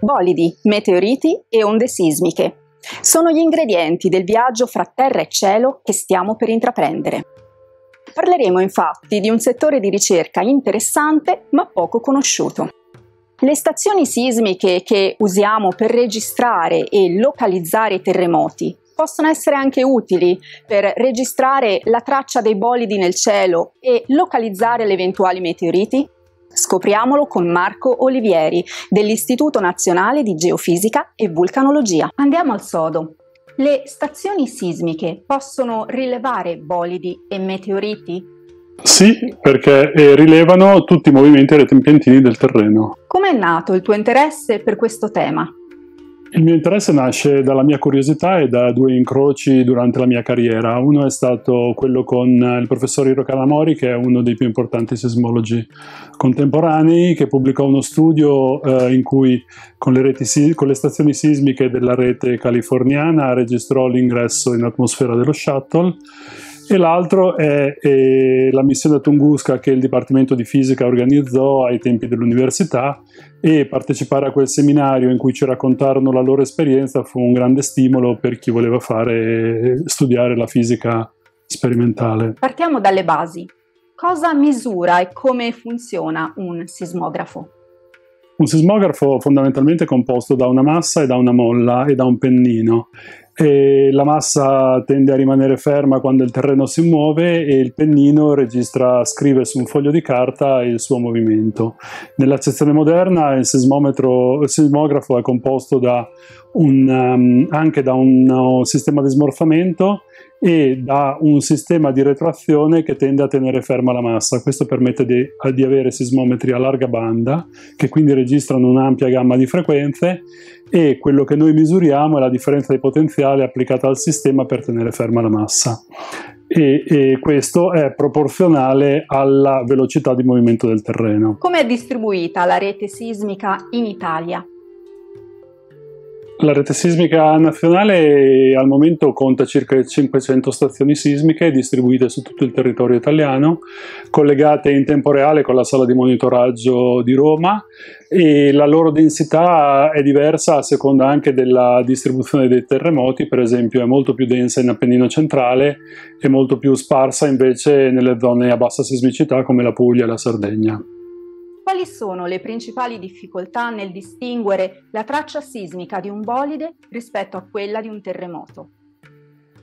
Bolidi, meteoriti e onde sismiche. Sono gli ingredienti del viaggio fra terra e cielo che stiamo per intraprendere. Parleremo infatti di un settore di ricerca interessante ma poco conosciuto. Le stazioni sismiche che usiamo per registrare e localizzare i terremoti possono essere anche utili per registrare la traccia dei bolidi nel cielo e localizzare le eventuali meteoriti? Scopriamolo con Marco Olivieri dell'Istituto Nazionale di Geofisica e Vulcanologia. Andiamo al sodo. Le stazioni sismiche possono rilevare bolidi e meteoriti? Sì, perché eh, rilevano tutti i movimenti retempientini del terreno. Come è nato il tuo interesse per questo tema? Il mio interesse nasce dalla mia curiosità e da due incroci durante la mia carriera. Uno è stato quello con il professor Hiro Kalamori, che è uno dei più importanti sismologi contemporanei, che pubblicò uno studio eh, in cui con le, reti, con le stazioni sismiche della rete californiana registrò l'ingresso in atmosfera dello shuttle e l'altro è, è, la missione Tunguska che il Dipartimento di Fisica organizzò ai tempi dell'università e partecipare a quel seminario in cui ci raccontarono la loro esperienza fu un grande stimolo per chi voleva fare, studiare la fisica sperimentale. Partiamo dalle basi. Cosa misura e come funziona un sismografo? Un sismografo fondamentalmente è composto da una massa e da una molla e da un pennino e la massa tende a rimanere ferma quando il terreno si muove e il pennino registra, scrive su un foglio di carta il suo movimento. Nell'accezione moderna il, il sismografo è composto da un, um, anche da un uh, sistema di smorfamento e da un sistema di retroazione che tende a tenere ferma la massa. Questo permette di, di avere sismometri a larga banda che quindi registrano un'ampia gamma di frequenze e quello che noi misuriamo è la differenza di potenziale applicata al sistema per tenere ferma la massa. E, e, questo è proporzionale alla velocità di movimento del terreno. Come è distribuita la rete sismica in Italia? La rete sismica nazionale al momento conta circa 500 stazioni sismiche distribuite su tutto il territorio italiano, collegate in tempo reale con la sala di monitoraggio di Roma e la loro densità è diversa a seconda anche della distribuzione dei terremoti, per esempio è molto più densa in Appennino centrale e molto più sparsa invece nelle zone a bassa sismicità come la Puglia e la Sardegna. Quali sono le principali difficoltà nel distinguere la traccia sismica di un bolide rispetto a quella di un terremoto?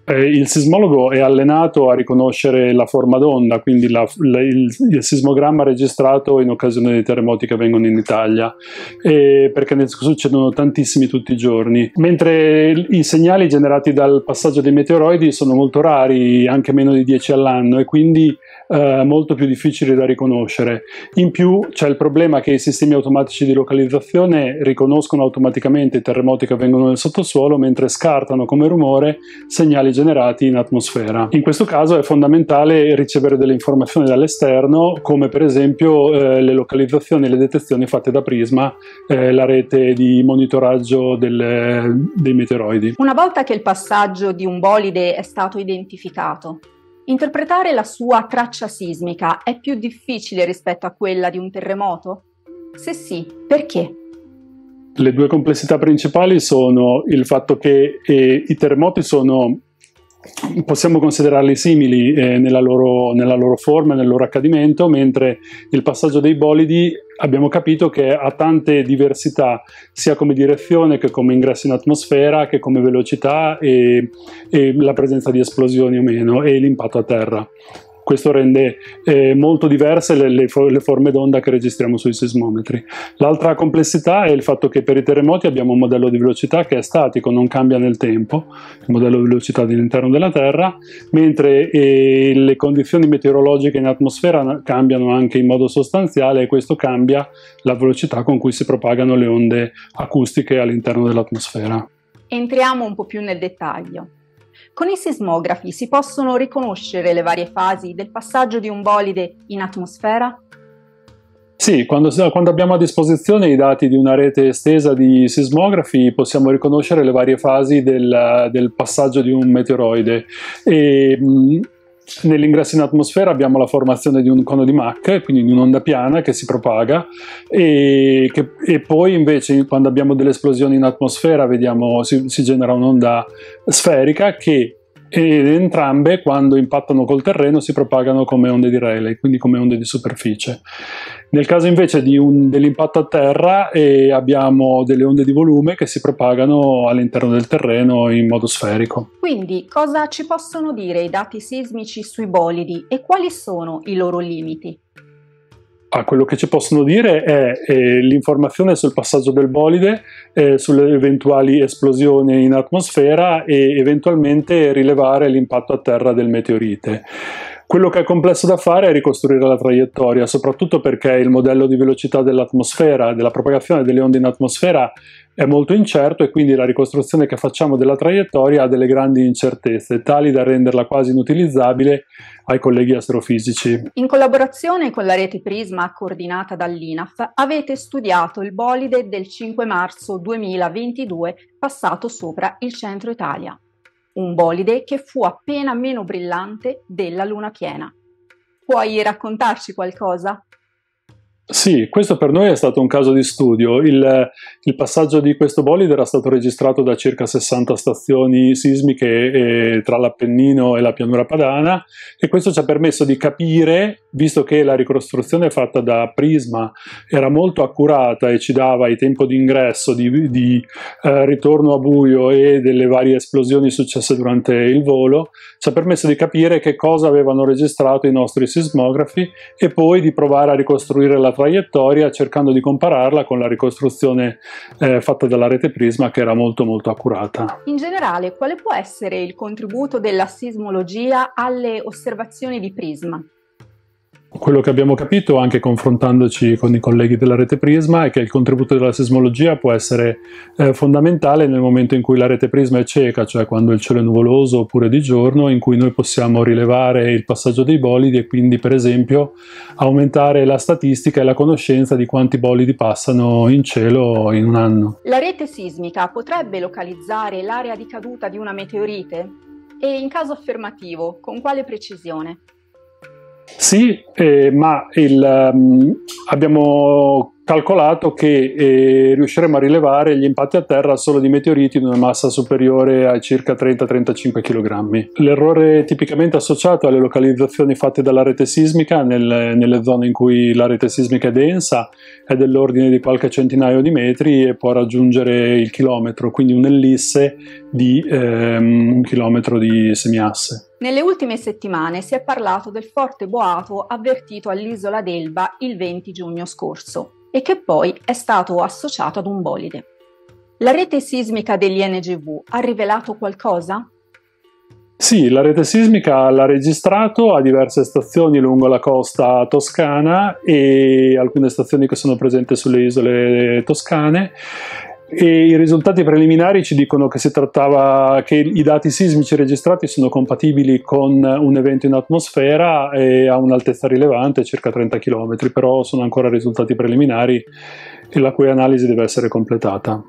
Eh, il sismologo è allenato a riconoscere la forma d'onda, quindi la, la, il, il, sismogramma registrato in occasione dei terremoti che avvengono in Italia, eh, perché ne succedono tantissimi tutti i giorni. Mentre i segnali generati dal passaggio dei meteoroidi sono molto rari, anche meno di 10 all'anno, e quindi eh, molto più difficili da riconoscere. In più c'è il problema che i sistemi automatici di localizzazione riconoscono automaticamente i terremoti che avvengono nel sottosuolo, mentre scartano come rumore segnali generati in atmosfera. In questo caso è fondamentale ricevere delle informazioni dall'esterno, come per esempio eh, le localizzazioni e le detezioni fatte da Prisma, eh, la rete di monitoraggio del, dei meteoroidi. Una volta che il passaggio di un bolide è stato identificato, interpretare la sua traccia sismica è più difficile rispetto a quella di un terremoto? Se sì, perché? Le due complessità principali sono il fatto che eh, i terremoti sono possiamo considerarli simili eh, nella, loro, nella, loro, forma nel loro accadimento, mentre il passaggio dei bolidi abbiamo capito che ha tante diversità, sia come direzione che come ingresso in atmosfera, che come velocità e, e la presenza di esplosioni o meno e l'impatto a terra. Questo rende eh, molto diverse le, le, le forme d'onda che registriamo sui sismometri. L'altra complessità è il fatto che per i terremoti abbiamo un modello di velocità che è statico, non cambia nel tempo, il modello di velocità all'interno della Terra, mentre eh, le condizioni meteorologiche in atmosfera cambiano anche in modo sostanziale e questo cambia la velocità con cui si propagano le onde acustiche all'interno dell'atmosfera. Entriamo un po' più nel dettaglio. Con i sismografi si possono riconoscere le varie fasi del passaggio di un bolide in atmosfera? Sì, quando, quando, abbiamo a disposizione i dati di una rete estesa di sismografi possiamo riconoscere le varie fasi del, del passaggio di un meteoroide e nell'ingresso in atmosfera abbiamo la formazione di un cono di Mach, quindi di un'onda piana che si propaga e, che, e poi invece quando abbiamo delle esplosioni in atmosfera vediamo, si, si genera un'onda sferica che ed entrambe quando impattano col terreno si propagano come onde di Rayleigh, quindi come onde di superficie. Nel caso invece un, dell'impatto a terra eh, abbiamo delle onde di volume che si propagano all'interno del terreno in modo sferico. Quindi cosa ci possono dire i dati sismici sui bolidi e quali sono i loro limiti? Ah, quello che ci possono dire è eh, l'informazione sul passaggio del bolide, eh, sulle eventuali esplosioni in atmosfera e eventualmente rilevare l'impatto a terra del meteorite. Quello che è complesso da fare è ricostruire la traiettoria, soprattutto perché il modello di velocità dell'atmosfera, della propagazione delle onde in atmosfera è molto incerto e quindi la ricostruzione che facciamo della traiettoria ha delle grandi incertezze, tali da renderla quasi inutilizzabile ai colleghi astrofisici. In collaborazione con la rete Prisma coordinata dall'INAF avete studiato il bolide del 5 marzo 2022 passato sopra il centro Italia un bolide che fu appena meno brillante della luna piena. Puoi raccontarci qualcosa? Sì, questo per noi è stato un caso di studio. Il, il, passaggio di questo bolide era stato registrato da circa 60 stazioni sismiche eh, tra l'Appennino e la pianura padana e questo ci ha permesso di capire, visto che la ricostruzione fatta da Prisma era molto accurata e ci dava il tempo di ingresso, di, di eh, ritorno a buio e delle varie esplosioni successe durante il volo, ci ha permesso di capire che cosa avevano registrato i nostri sismografi e poi di provare a ricostruire la traiettoria cercando di compararla con la ricostruzione eh, fatta dalla rete Prisma che era molto molto accurata. In generale, quale può essere il contributo della sismologia alle osservazioni di Prisma? Quello che abbiamo capito, anche confrontandoci con i colleghi della rete Prisma, è che il contributo della sismologia può essere eh, fondamentale nel momento in cui la rete Prisma è cieca, cioè quando il cielo è nuvoloso oppure di giorno, in cui noi possiamo rilevare il passaggio dei bolidi e quindi, per esempio, aumentare la statistica e la conoscenza di quanti bolidi passano in cielo in un anno. La rete sismica potrebbe localizzare l'area di caduta di una meteorite? E in caso affermativo, con quale precisione? Sì, eh, ma il, um, abbiamo calcolato che eh, riusciremo a rilevare gli impatti a terra solo di meteoriti di una massa superiore a circa 30-35 kg. L'errore tipicamente associato alle localizzazioni fatte dalla rete sismica nel, nelle zone in cui la rete sismica è densa è dell'ordine di qualche centinaio di metri e può raggiungere il chilometro, quindi un'ellisse di ehm, un chilometro di semiasse. Nelle ultime settimane si è parlato del forte boato avvertito all'isola d'Elba il 20 giugno scorso e che poi è stato associato ad un bolide. La rete sismica degli NGV ha rivelato qualcosa? Sì, la rete sismica l'ha registrato a diverse stazioni lungo la costa toscana e alcune stazioni che sono presenti sulle isole toscane e i risultati preliminari ci dicono che si trattava che i dati sismici registrati sono compatibili con un evento in atmosfera e a un'altezza rilevante, circa 30 km, però sono ancora risultati preliminari e la cui analisi deve essere completata.